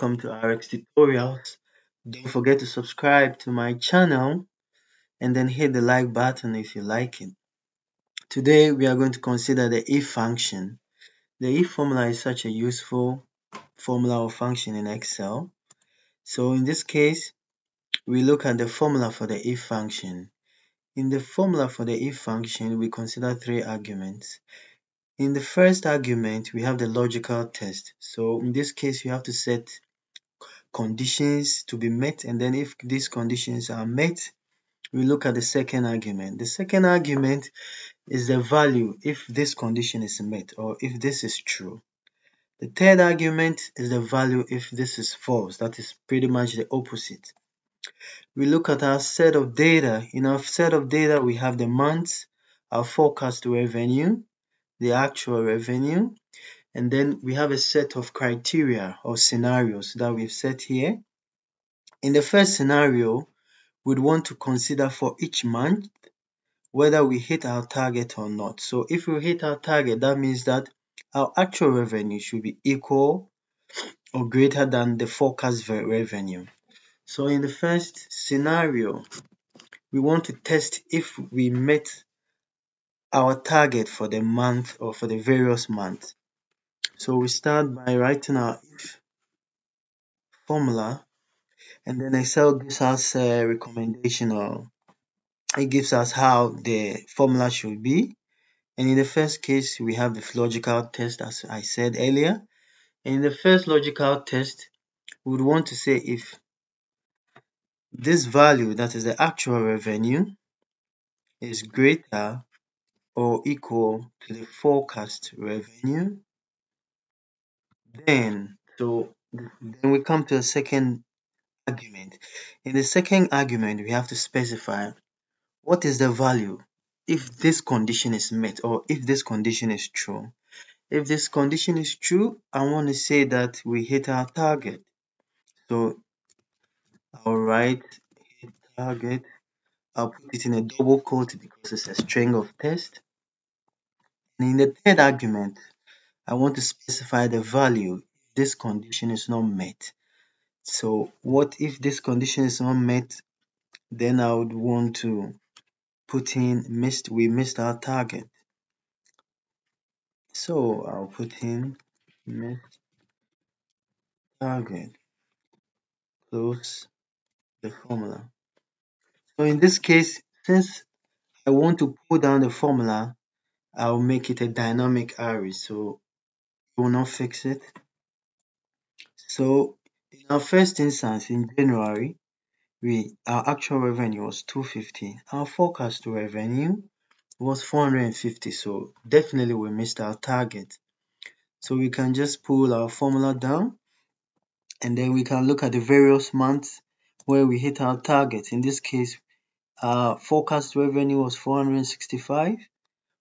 Welcome to RX Tutorials. Don't forget to subscribe to my channel and then hit the like button if you like it. Today we are going to consider the if function. The if formula is such a useful formula or function in Excel. So in this case, we look at the formula for the if function. In the formula for the if function, we consider three arguments. In the first argument, we have the logical test. So in this case, you have to set conditions to be met and then if these conditions are met, we look at the second argument. The second argument is the value if this condition is met or if this is true. The third argument is the value if this is false, that is pretty much the opposite. We look at our set of data. In our set of data, we have the months, our forecast revenue, the actual revenue and then we have a set of criteria or scenarios that we've set here. In the first scenario, we'd want to consider for each month whether we hit our target or not. So if we hit our target, that means that our actual revenue should be equal or greater than the forecast revenue. So in the first scenario, we want to test if we met our target for the month or for the various months. So we start by writing our if formula and then Excel gives us a recommendation or it gives us how the formula should be. And in the first case, we have the logical test as I said earlier. In the first logical test, we would want to say if this value, that is the actual revenue, is greater or equal to the forecast revenue then so then we come to a second argument. In the second argument we have to specify what is the value if this condition is met or if this condition is true. If this condition is true i want to say that we hit our target. So i'll write hit target. I'll put it in a double quote because it's a string of text And in the third argument, I want to specify the value if this condition is not met. So what if this condition is not met, then I would want to put in missed, we missed our target. So I'll put in missed target, close the formula. So in this case, since I want to pull down the formula, I'll make it a dynamic array so will not fix it. So in our first instance in January, we our actual revenue was 250. Our forecast revenue was 450. So definitely we missed our target. So we can just pull our formula down and then we can look at the various months where we hit our target. In this case, our forecast revenue was 465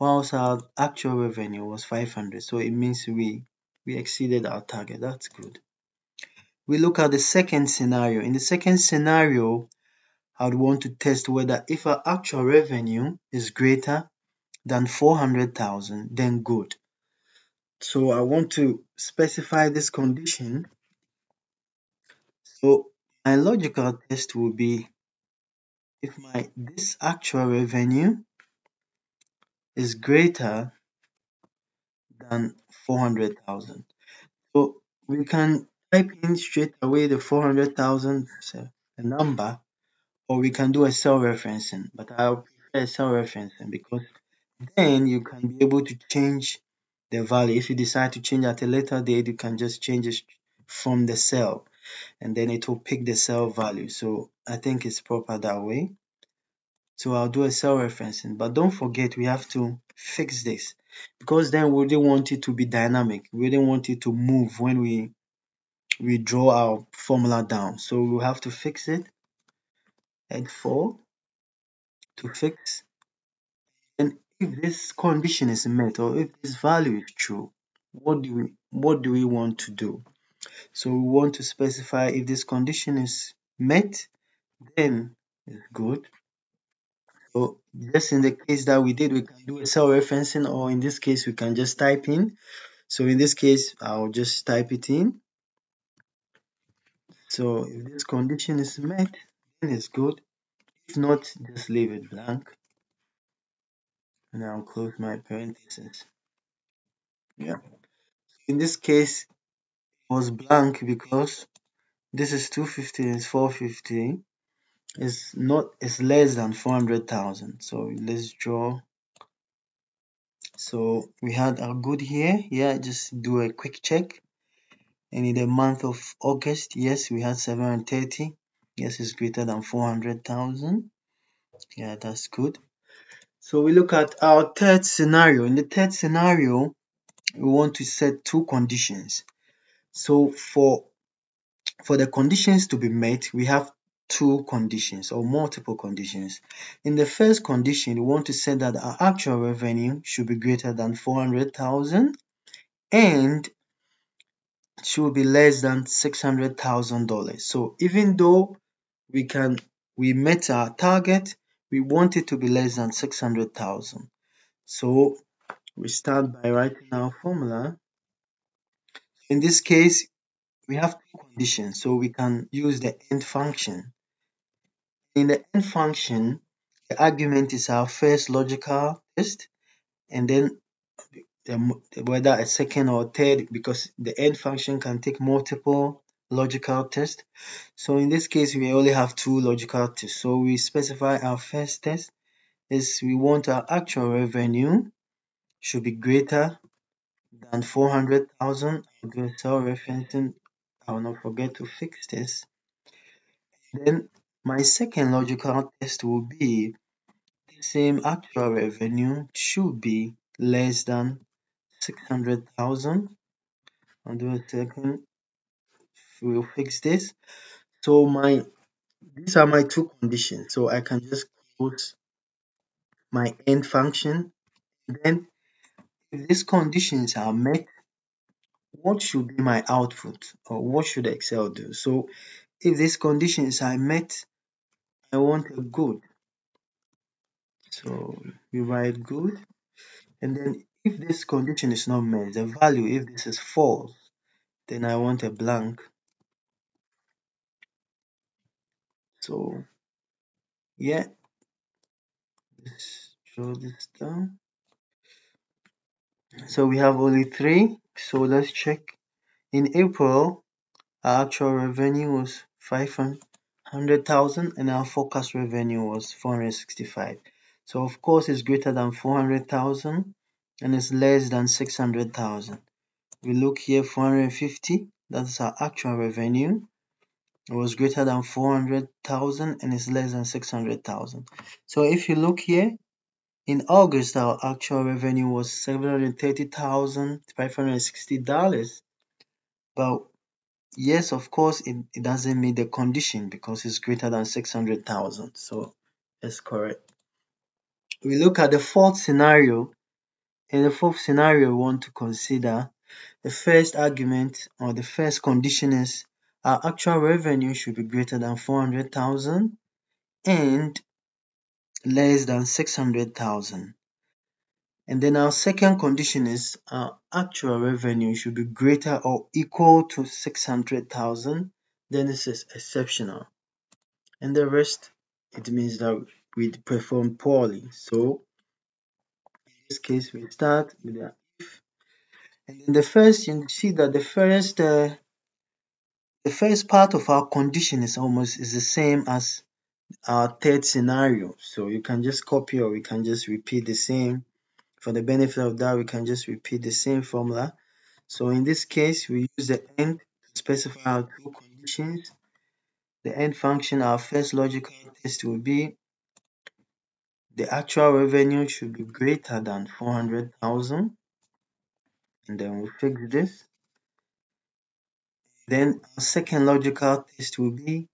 whilst our actual revenue was 500 so it means we we exceeded our target. That's good. We look at the second scenario. In the second scenario I'd want to test whether if our actual revenue is greater than 400,000 then good. So I want to specify this condition. So my logical test will be if my this actual revenue is greater than 400,000. So we can type in straight away the 400,000 a number or we can do a cell referencing but I prefer cell referencing because then you can be able to change the value. If you decide to change at a later date, you can just change it from the cell and then it will pick the cell value. So I think it's proper that way. So I'll do a cell referencing, but don't forget we have to fix this because then we didn't want it to be dynamic. We didn't want it to move when we we draw our formula down. So we'll have to fix it. Head 4 to fix. And if this condition is met or if this value is true, what do we what do we want to do? So we want to specify if this condition is met, then it's good. So just in the case that we did, we can do a cell referencing or in this case, we can just type in. So in this case, I'll just type it in So if this condition is met, then it's good. If not, just leave it blank. And I'll close my parentheses. Yeah. In this case, it was blank because this is 250 and it's 450 is not is less than 400,000 so let's draw. So we had our good here. Yeah just do a quick check. And in the month of August yes we had 730 yes it's greater than 400,000 yeah that's good. So we look at our third scenario. In the third scenario we want to set two conditions. So for for the conditions to be met we have two conditions or multiple conditions. In the first condition, we want to say that our actual revenue should be greater than 400,000 and should be less than $600,000. So even though we can we met our target, we want it to be less than 600,000. So we start by writing our formula. In this case, we have two conditions, so we can use the AND function. In the AND function, the argument is our first logical test and then the, whether a second or third because the AND function can take multiple logical tests. So in this case, we only have two logical tests. So we specify our first test is we want our actual revenue should be greater than 400,000. I'll cell referencing. I will not forget to fix this. Then my second logical test will be the same actual revenue should be less than 600,000. I'll do a second. We'll fix this. So my these are my two conditions. So I can just close my AND function. Then if these conditions are met, what should be my output or what should Excel do? So if these conditions are met, I want a good. So we write good. And then if this condition is not met, the value, if this is false, then I want a blank. So yeah, let's draw this down. So we have only three. So let's check. In April, our actual revenue was 500,000 and our forecast revenue was 465. So of course it's greater than 400,000 and it's less than 600,000. We look here 450, that's our actual revenue. It was greater than 400,000 and it's less than 600,000. So if you look here, in August, our actual revenue was $730,560. But yes, of course, it, it doesn't meet the condition because it's greater than 600,000. So that's correct. We look at the fourth scenario. In the fourth scenario, we want to consider the first argument or the first condition is our actual revenue should be greater than 400,000 and less than 600,000. And then our second condition is our actual revenue should be greater or equal to 600,000. Then this is exceptional. And the rest, it means that we perform poorly. So in this case, we start with the if. And in the first, you see that the first, uh, the first part of our condition is almost is the same as our third scenario. So you can just copy or we can just repeat the same. For the benefit of that, we can just repeat the same formula. So in this case, we use the AND to specify our two conditions. The AND function, our first logical test will be the actual revenue should be greater than 400,000 and then we fix this. Then our second logical test will be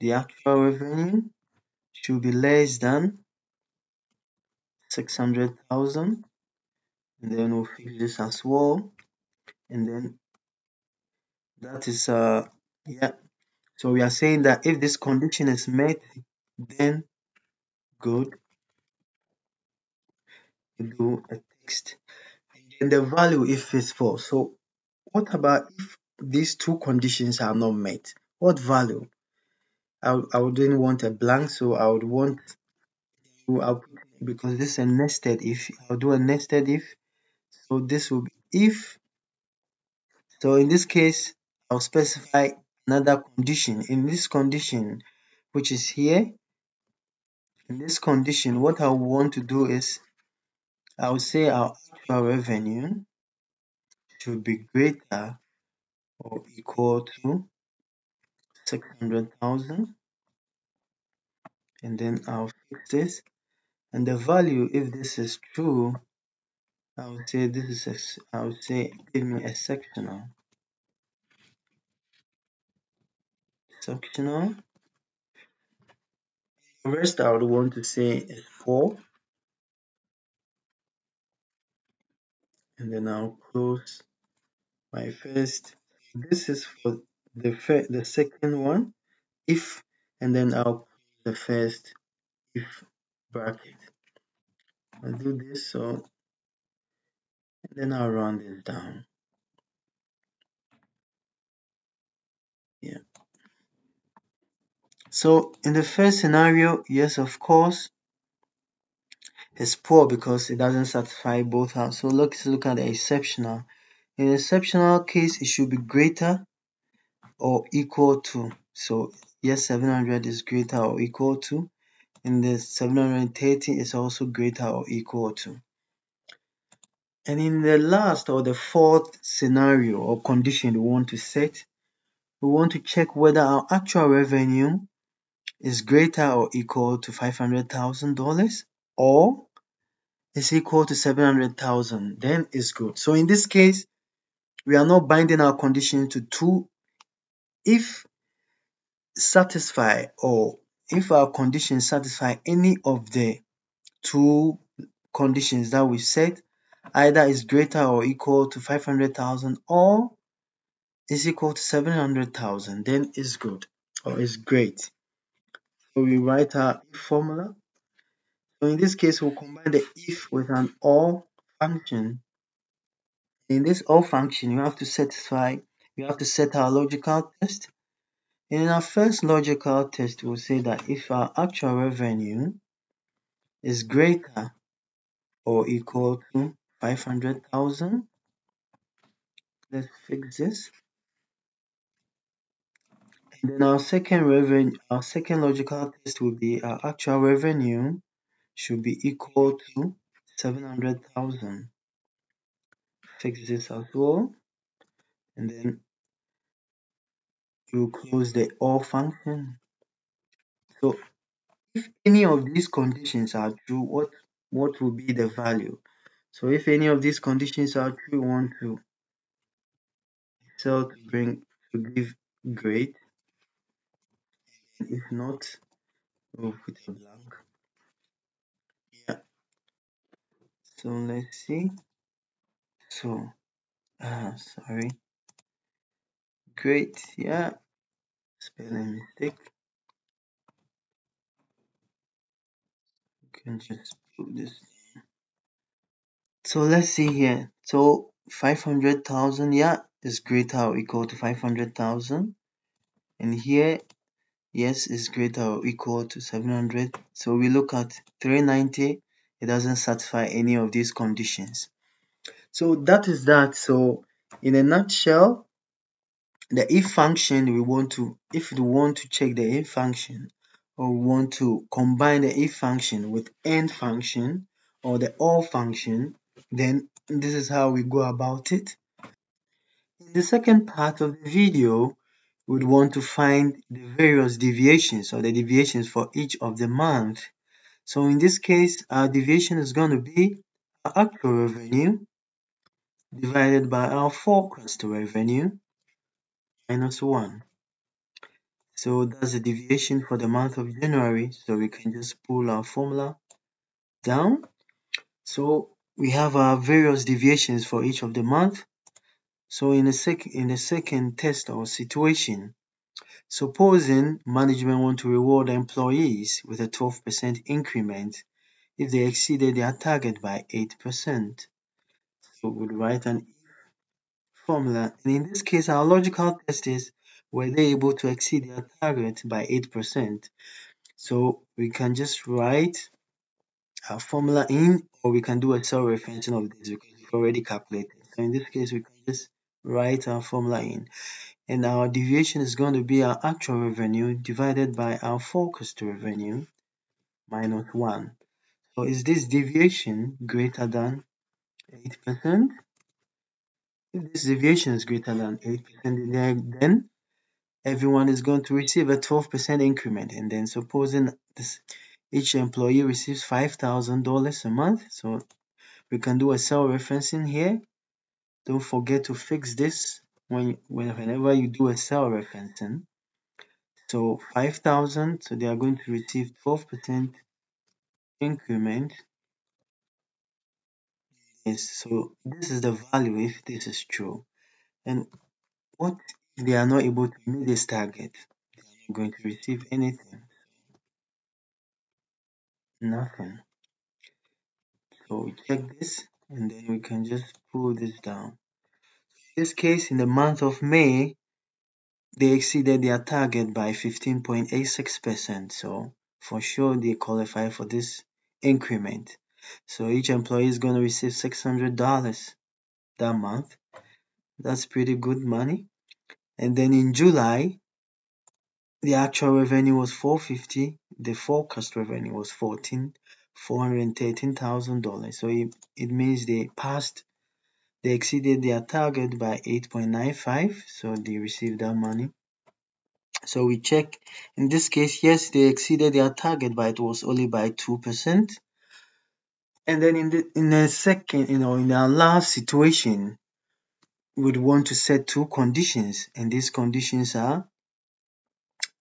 the actual revenue should be less than 600,000 and then we'll fix this as well and then that is uh yeah. So we are saying that if this condition is met then good. We do a text. And then the value if it's false. So what about if these two conditions are not met? What value? I, I wouldn't want a blank, so I would want to, I'll put, because this is a nested if, I'll do a nested if. So this will be if. So in this case, I'll specify another condition. In this condition, which is here, in this condition, what I want to do is I'll say our actual revenue should be greater or equal to 600,000 and then I'll fix this and the value if this is true I would say this is a, I would say give me a sectional sectional first I would want to say is 4 and then I'll close my first. This is for the first the second one if and then I'll the first if bracket I'll do this so and then I'll run this down yeah so in the first scenario yes of course it's poor because it doesn't satisfy both halves. So let's look at the exceptional. In exceptional case, it should be greater or equal to. So yes, 700 is greater or equal to. In the 730 is also greater or equal to. And in the last or the fourth scenario or condition we want to set, we want to check whether our actual revenue is greater or equal to $500,000 or is equal to 700,000, then it's good. So in this case, we are not binding our condition to two. If satisfy or if our condition satisfy any of the two conditions that we set, either is greater or equal to 500,000 or is equal to 700,000, then it's good or it's great. So we write our formula so in this case, we'll combine the if with an or function. In this or function, you have to satisfy, you have to set our logical test. In our first logical test, we'll say that if our actual revenue is greater or equal to 500,000, let's fix this. And then our second revenue, our second logical test will be our actual revenue should be equal to 700,000. Fix this as well. And then you close the OR function. So if any of these conditions are true, what, what will be the value? So if any of these conditions are true, we want to cell to bring to give great. If not, we'll put a blank. Yeah. So let's see so uh sorry great yeah spelling mistake. You can just put this so let's see here. So 500,000 yeah is greater or equal to 500,000 and here yes is greater or equal to 700 so we look at 390 it doesn't satisfy any of these conditions. So that is that. So in a nutshell, the if function we want to, if we want to check the if function or we want to combine the if function with AND function or the or function, then this is how we go about it. In the second part of the video, we'd want to find the various deviations or the deviations for each of the month so in this case, our deviation is going to be our actual revenue divided by our forecast revenue minus 1. So that's the deviation for the month of January. So we can just pull our formula down. So we have our various deviations for each of the month. So in the, sec in the second test or situation, Supposing management want to reward employees with a 12% increment if they exceeded their target by 8%. So we'll write an formula. And in this case, our logical test is were they able to exceed their target by 8%? So we can just write our formula in or we can do a cell referencing of this because we've already calculated. So in this case, we can just write our formula in and our deviation is going to be our actual revenue divided by our forecast revenue minus 1. So is this deviation greater than 8%? If this deviation is greater than 8%, then everyone is going to receive a 12% increment. And then supposing this, each employee receives $5,000 a month, so we can do a cell referencing here. Don't forget to fix this when, whenever you do a cell referencing. So 5,000, so they are going to receive 12% increment so this is the value if this is true. And what if they are not able to meet this target? They are not going to receive anything. Nothing. So we check this and then we can just pull this down. In this case in the month of May they exceeded their target by 15.86 percent. So for sure they qualify for this increment. So each employee is going to receive $600 that month. That's pretty good money. And then in July, the actual revenue was 450. The forecast revenue was 14, $413,000. So it, it means they passed, they exceeded their target by 8.95. So they received that money. So we check in this case, yes, they exceeded their target, but it was only by 2%. And then in the in the second, you know, in our last situation, we'd want to set two conditions, and these conditions are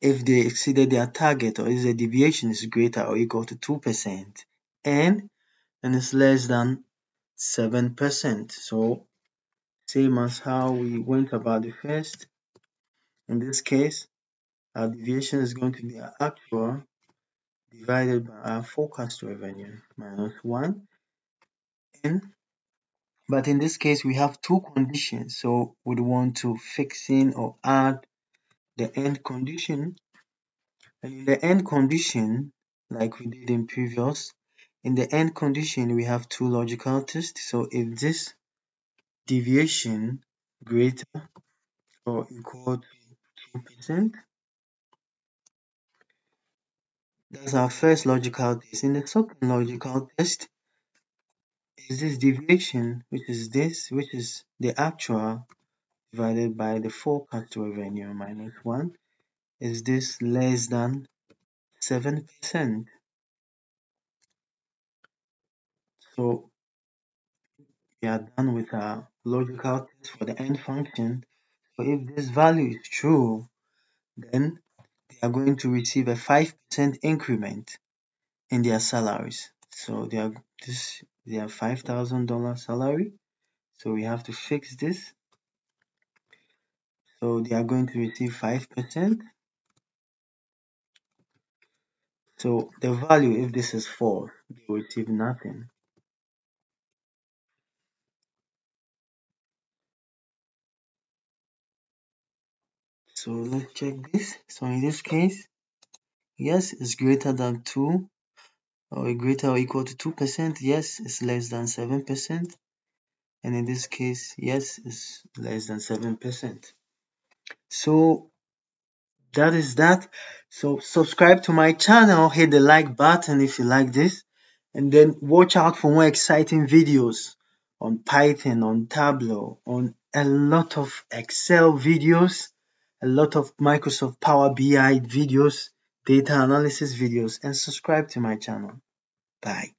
if they exceeded their target or if the deviation is greater or equal to 2% and and it's less than 7%. So same as how we went about the first. In this case, our deviation is going to be our actual divided by our forecast revenue minus 1 and but in this case we have two conditions. So we'd want to fix in or add the AND condition. And in the AND condition like we did in previous in the AND condition we have two logical tests. So if this deviation greater or equal to 2% That's our first logical test. In the second logical test, is this deviation, which is this, which is the actual divided by the forecast revenue minus 1, is this less than 7%? So we are done with our logical test for the AND function. So if this value is true, then are going to receive a 5% increment in their salaries. So they are this their $5,000 salary. So we have to fix this. So they are going to receive 5%. So the value, if this is 4, they will receive nothing. So let's check this. So in this case, yes, it's greater than 2 or greater or equal to 2%. Yes, it's less than 7%. And in this case, yes, it's less than 7%. So that is that. So subscribe to my channel, hit the like button if you like this, and then watch out for more exciting videos on Python, on Tableau, on a lot of Excel videos a lot of Microsoft Power BI videos, data analysis videos, and subscribe to my channel. Bye.